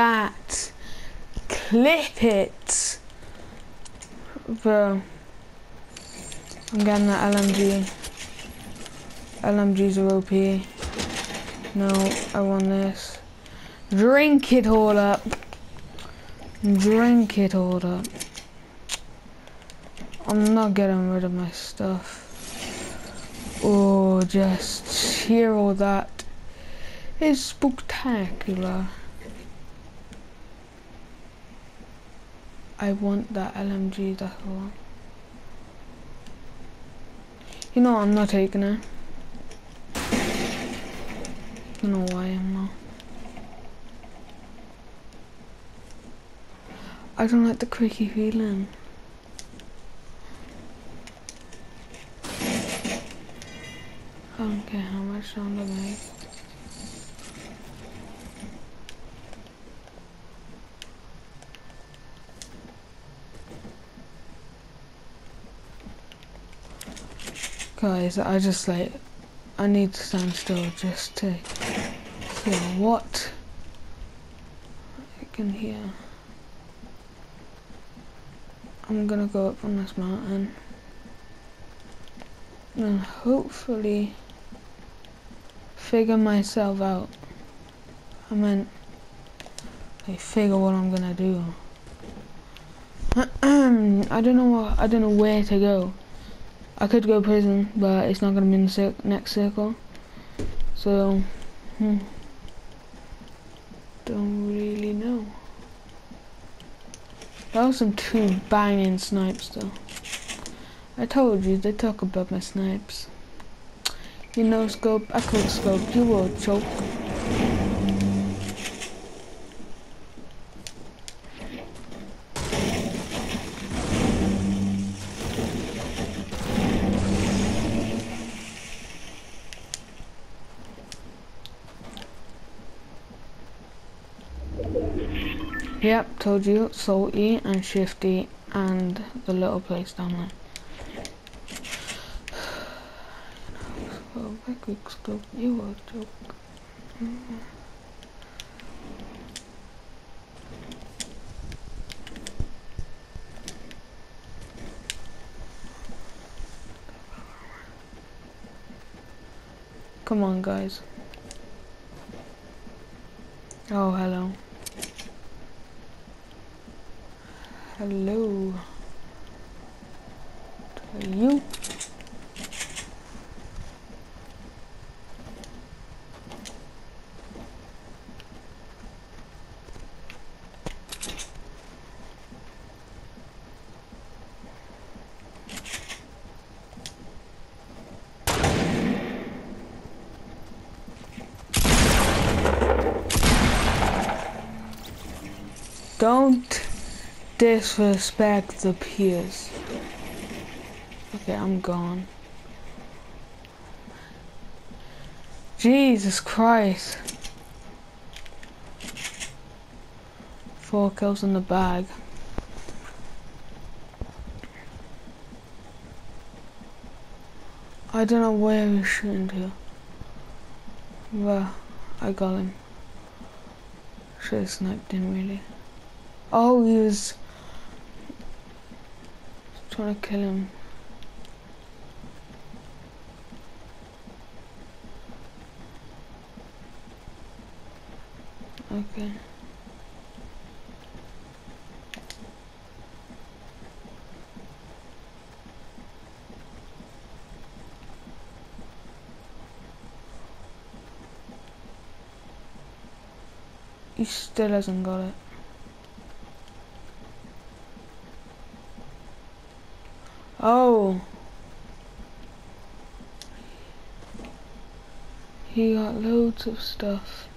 that. Clip it. Bro. I'm getting the LMG. LMG's are OP. No, I want this. Drink it all up. Drink it all up. I'm not getting rid of my stuff. Oh, just hear all that. It's spectacular. I want that LMG, that's all. You know I'm not taking it. I don't know why I'm not. I don't like the creaky feeling. I don't care how much sound I make. Guys, I just like, I need to stand still just to hear what I can hear. I'm gonna go up on this mountain and hopefully figure myself out. I meant, I figure what I'm gonna do. I don't know I don't know where to go. I could go prison, but it's not gonna be in the cir next circle. So, hmm, don't really know. That was some two banging snipes though. I told you, they talk about my snipes. You know scope, I could scope, you will choke. Yep, told you, salty and shifty and the little place down there. You joke. Come on, guys. Oh, hello. Hello. To you. Don't disrespect the peers. Okay, I'm gone. Jesus Christ. Four kills in the bag. I don't know where he's shooting to. But I got him. Should have sniped him really. Oh, he was to kill him. Okay. He still hasn't got it. Oh. He of stuff.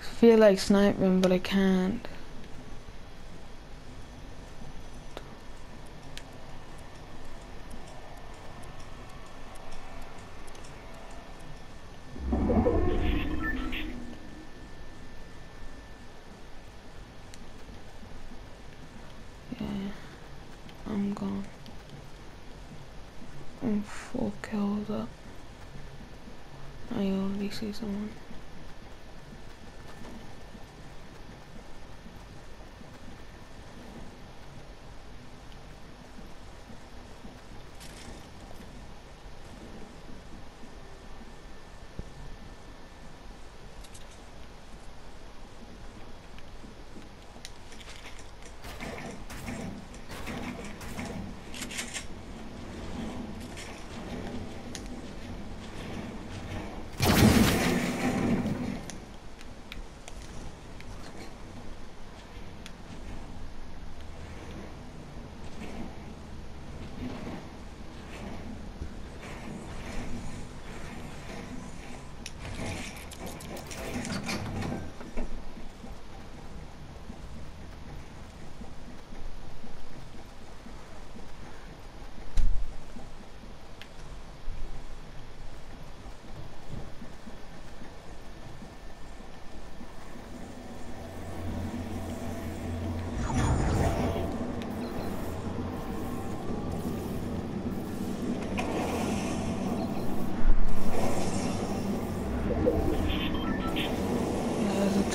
I feel like sniping, but I can't. I'm gone. I'm four kills up. I I already see someone.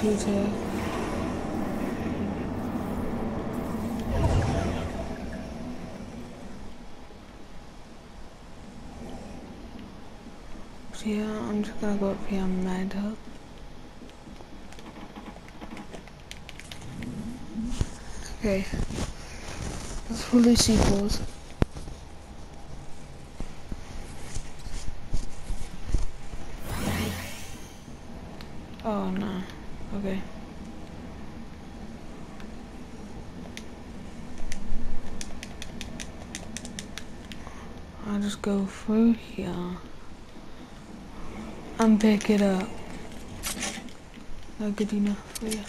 So yeah, I'm just gonna go up here and med her. Okay. Let's fully C4s. Oh no. Okay. I'll just go through here and pick it up. Not good enough for you.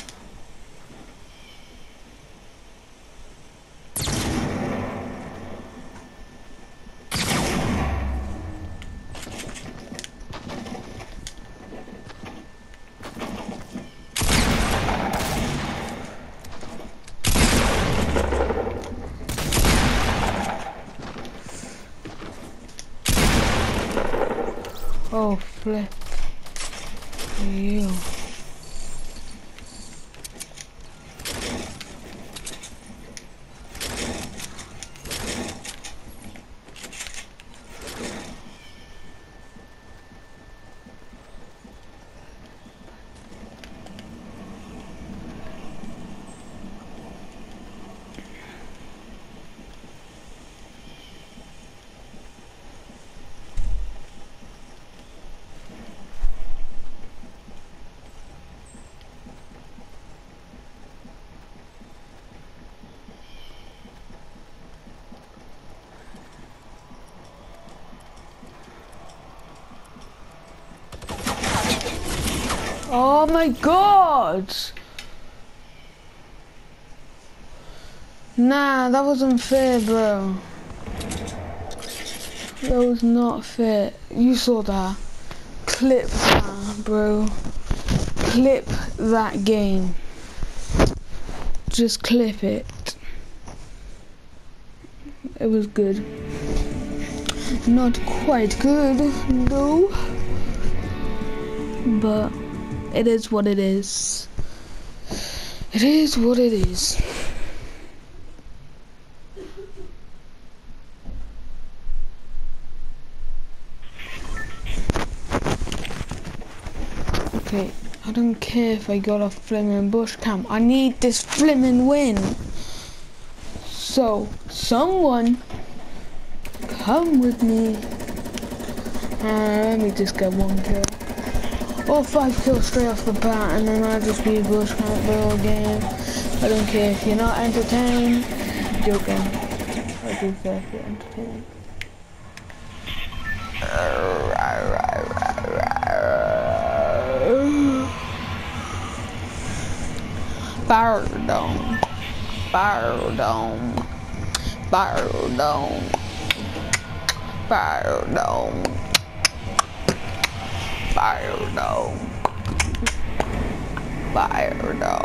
Oh, flip. You. Oh my god! Nah, that wasn't fair, bro. That was not fair. You saw that. Clip that, bro. Clip that game. Just clip it. It was good. Not quite good, though. But it is what it is. It is what it is. Okay, I don't care if I got a flaming bush camp. I need this flaming win. So, someone come with me. Uh, let me just get one kill. Or five kills straight off the bat and then I'll just be a bush camp the whole game. I don't care if you're not entertained. Joking. I do care if you're entertained. Pardon. Pardon. Fire no. Fire no.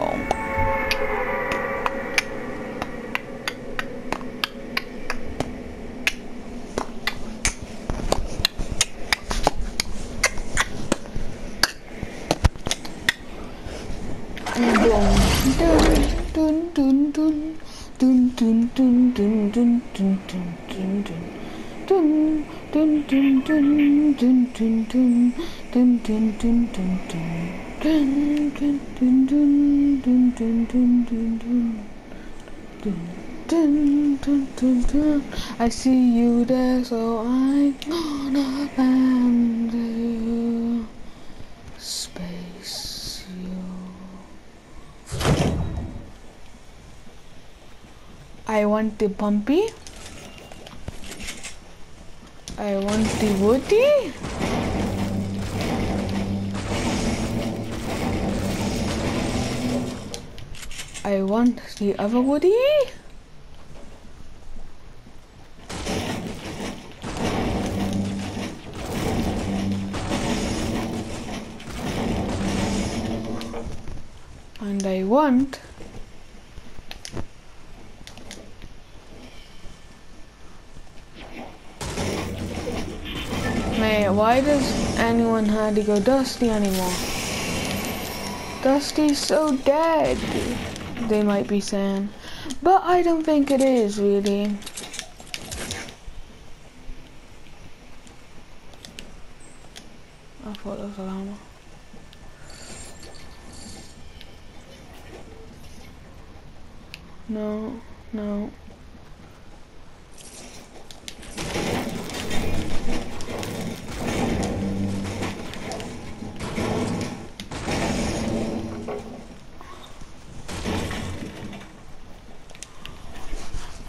Dun dun dun dun dun dun dun dun dun dun dun dun dun dun dun dun dun dun dun dun dun dun dun dun dun dun dun dun dun dun dun Dun, dun, dun, dun. I see you there, so I'm gonna land you. Space you. I want the bumpy. I want the woody. I want the other woody. And I want Why does anyone have to go Dusty anymore? Dusty's so dead, they might be saying. But I don't think it is, really. I thought it was a llama. No, no.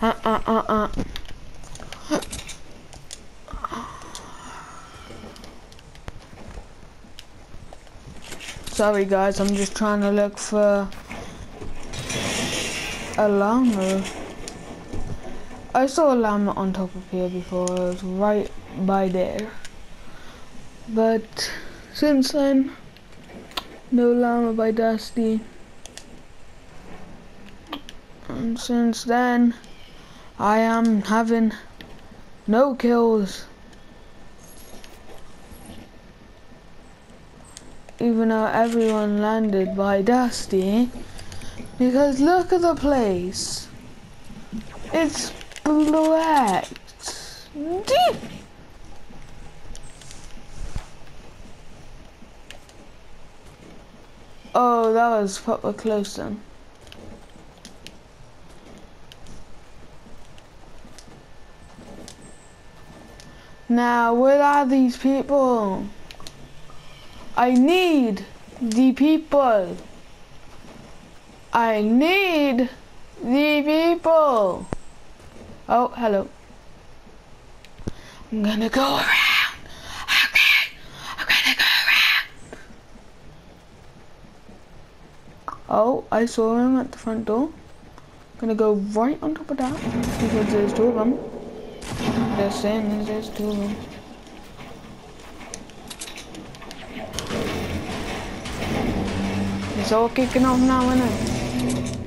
Uh uh uh uh. Sorry guys, I'm just trying to look for a llama. I saw a llama on top of here before, it was right by there. But since then, no llama by Dusty. And since then, I am having no kills. Even though everyone landed by Dusty. Because look at the place. It's black. Deep. Oh, that was proper close then. Now, where are these people? I need the people. I need the people. Oh, hello. I'm gonna go around. Okay, I'm gonna go around. Oh, I saw him at the front door. Gonna go right on top of that because there's two of them. They're saying there's two of them. It's all kicking off now, isn't it?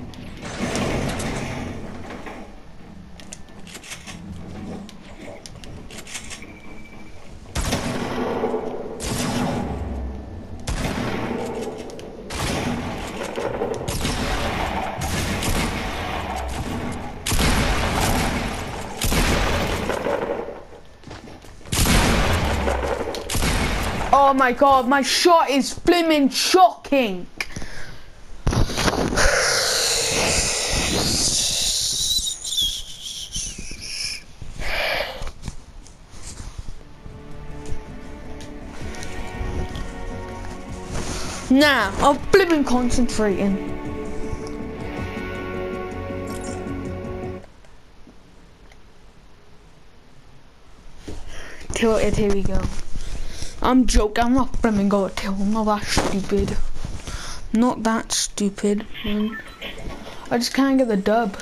Oh my god, my shot is flimming shocking. Now, I'm flipping concentrating. Tilted, here we go. I'm joking, I'm not flipping going to I'm not that stupid. Not that stupid, man. I just can't get the dub.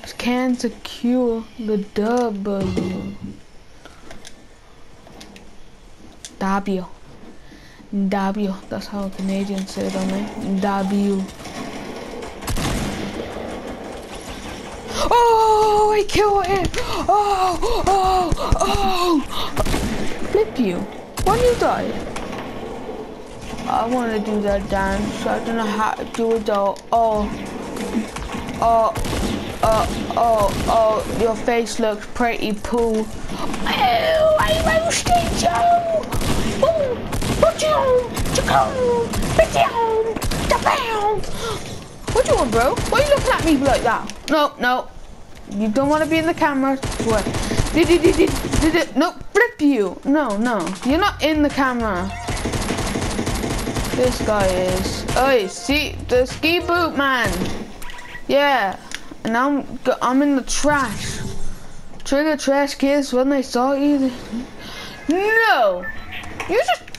Just can't secure the dub. Uh, w. W. That's how Canadians say it, don't they? W. Oh, I killed it! Oh, oh, oh! Flip you. Why you die? I want to do that dance. So I don't know how to do it though. Oh, oh, oh, oh, oh, your face looks pretty poo. Oh, I roasted you! What do you want, bro? Why are you looking at me like that? No, no. You don't want to be in the camera. What? Did it, did it, did it, no, flip you. No, no. You're not in the camera. This guy is. Oh, see, the ski boot man. Yeah. And I'm, I'm in the trash. Trigger trash kids when they saw you. No! You just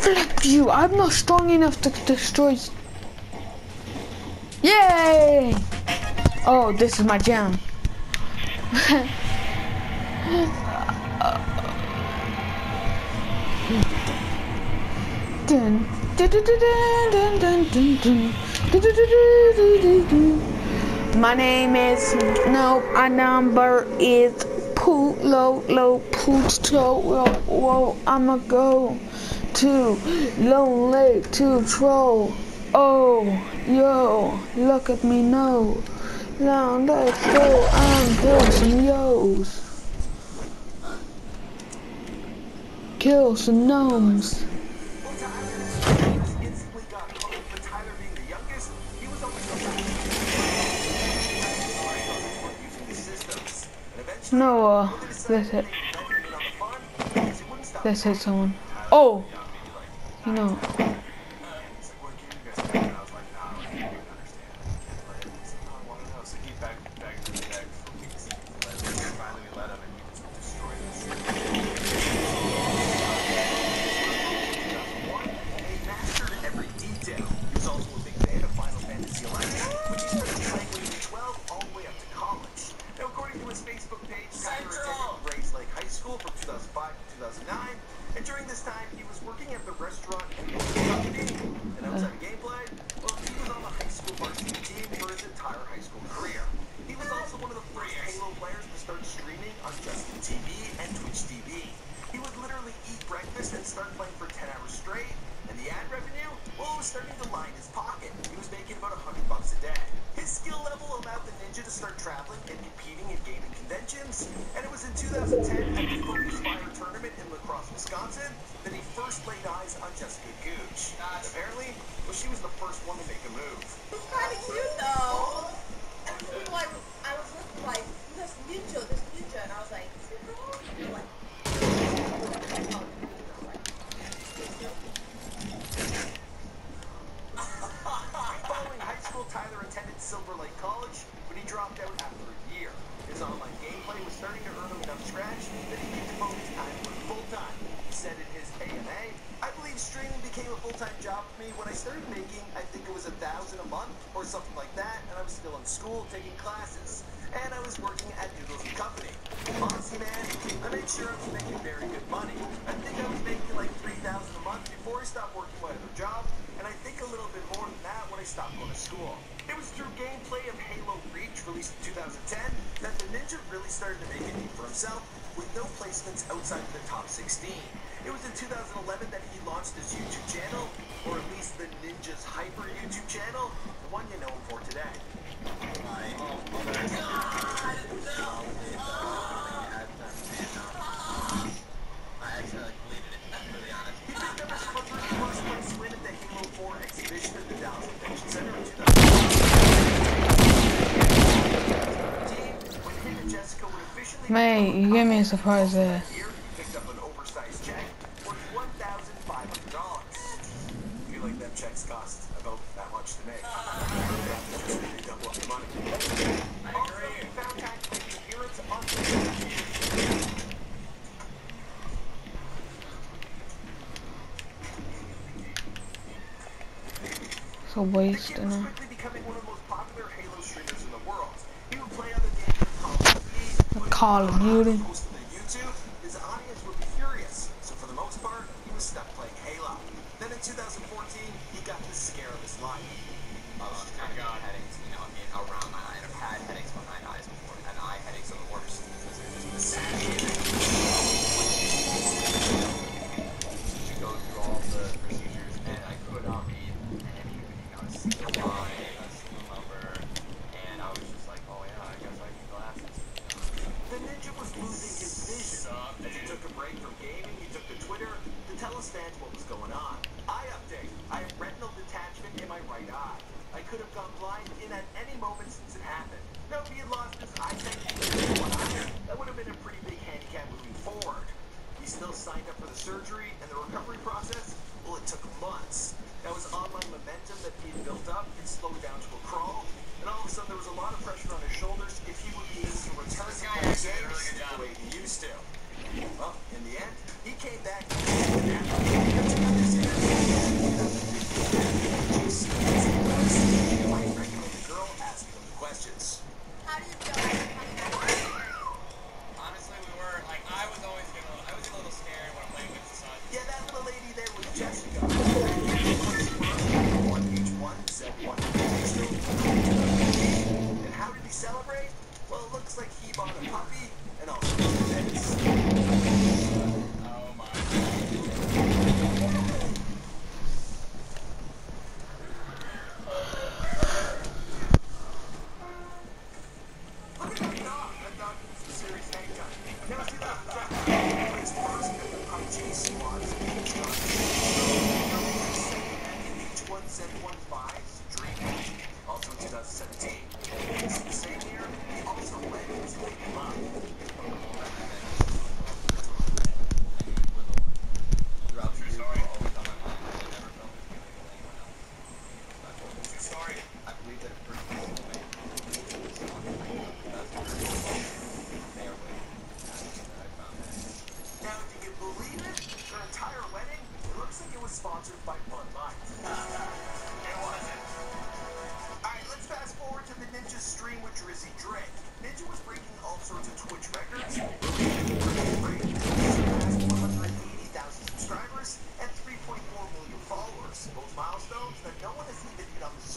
flip you. I'm not strong enough to destroy. Yay! Oh, this is my jam. My name is no, my number is Poo Low Low Pooch Toe. Whoa, whoa, I'ma go to Loot Lake to troll. Oh, yo, look at me no. Now let's go and kill some yos. Kill some gnomes. No, let's hit. Let's hit someone. Oh! You Mate, you gave me a surprise there. Call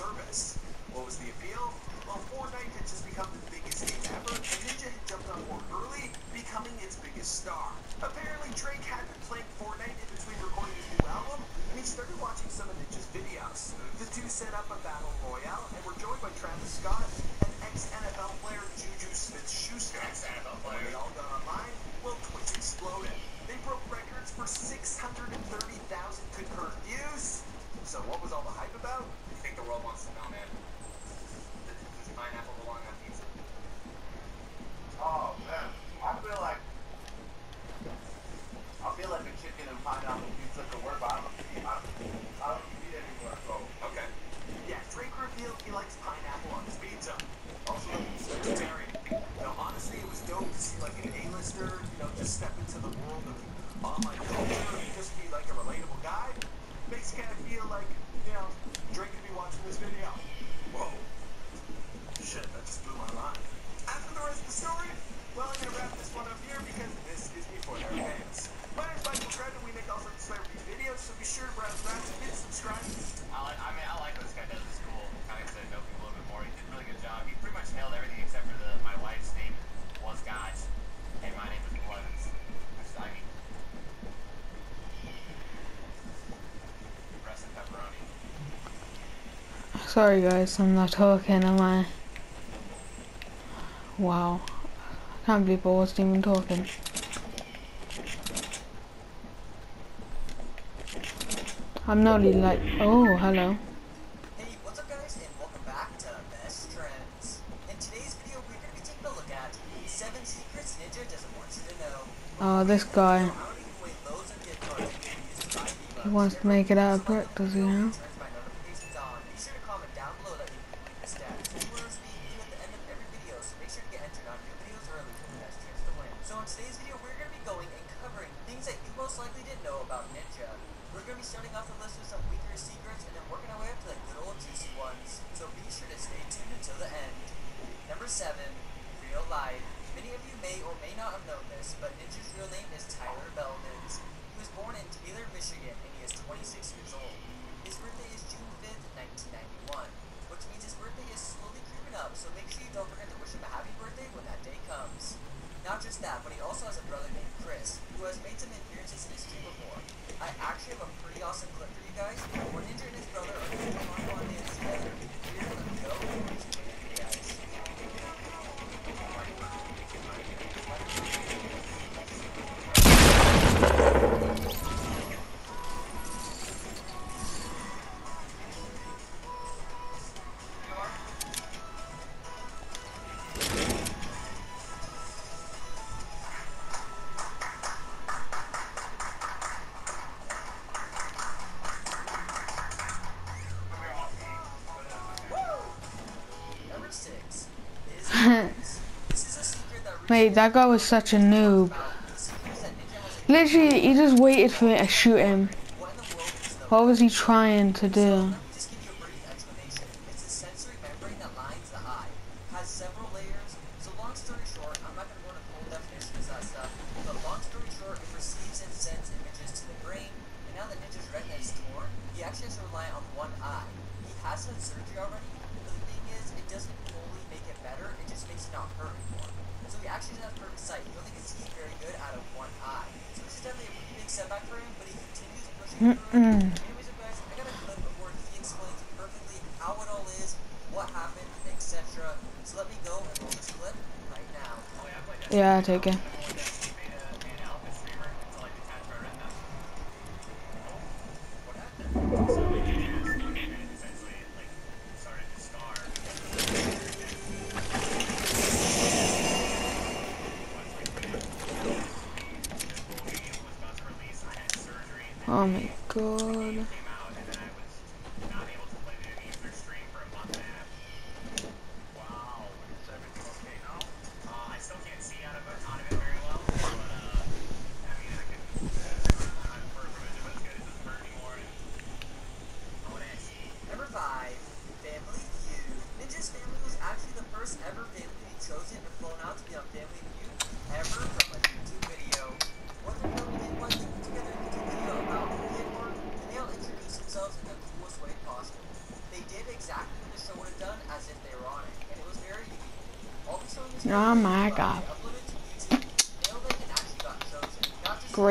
service. What was the appeal? Well, Fortnite had just become the biggest game ever, and Ninja had jumped on board early, becoming its biggest star. Apparently, Drake had been playing Fortnite in between recording his new album, and he started watching some of Ninja's videos. The two set up a battle Sorry guys, I'm not talking, am I? Wow. I can't believe I wasn't even talking. I'm not really like, oh, hello. In today's video, we're going to be taking a look at Oh, this guy. He wants to make it out of practice, you know? That guy was such a noob. Literally, he just waited for me to shoot him. What was he trying to do? ठीक है।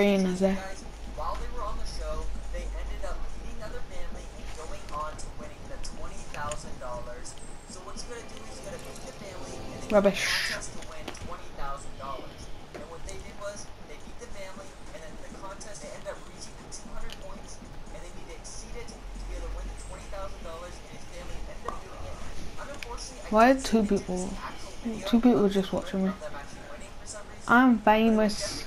brain is that? While they were on the show, they ended up meeting another family and going on to winning the $20,000. So what you're going to do is you're going to beat the family and Rubbish. And what they did was they beat the family and the contest, they up reaching the 200 points and they need to exceed it to be able to win the $20,000 Why two people? Two people just watching me. I'm famous.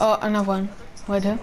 Oh, another one. Right here.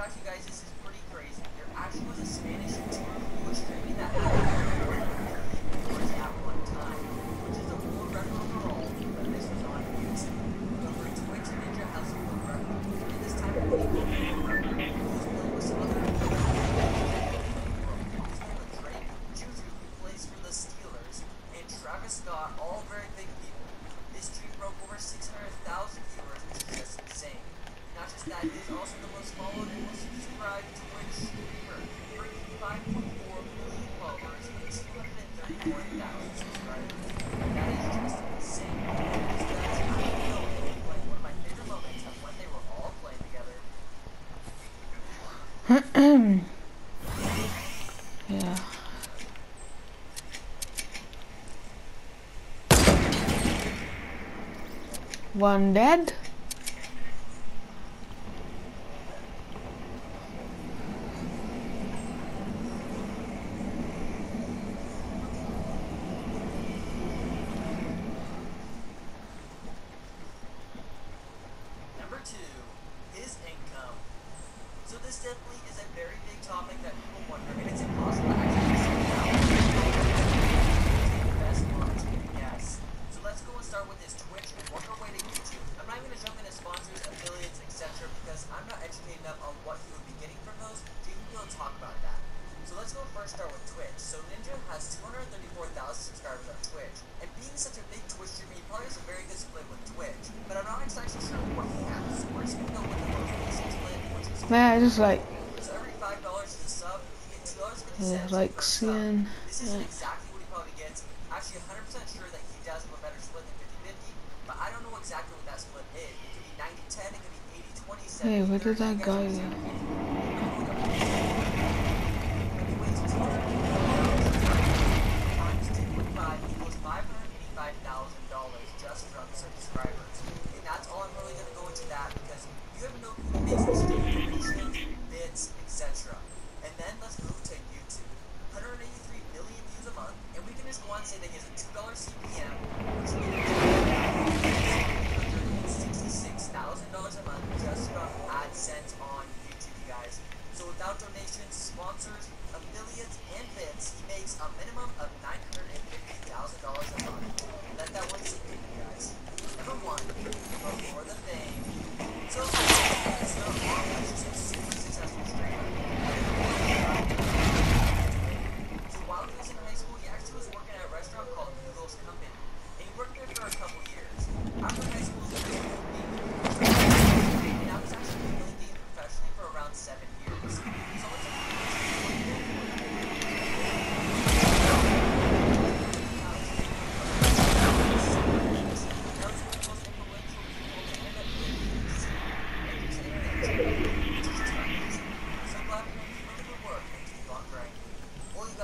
fact, you guys, this is pretty crazy. There actually was a Spanish tour who was doing One dead. Number two is income. So this definitely is a very big topic that is like yeah, like seeing this is exactly what he probably gets. Actually 100 percent sure that he does have a better split than 50-50, but I don't know exactly what that split is. It could be 90-10, it could be 80-20, Hey, where did that guy go? $585,000 just from subscribers. And that's all I'm really going to go into that because you have no clue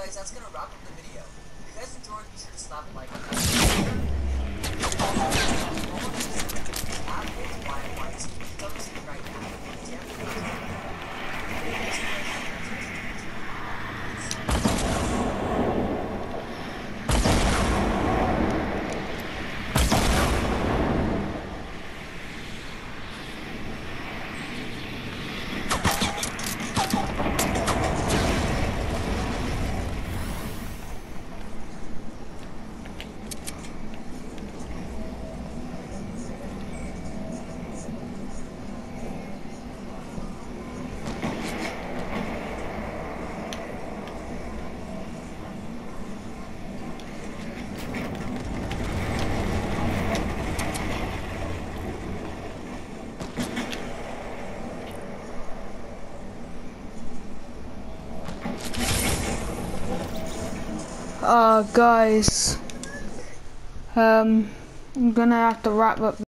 Guys, that's gonna wrap up the video. If you guys enjoyed, be sure to slap a like on this. guys, um, I'm gonna have to wrap up.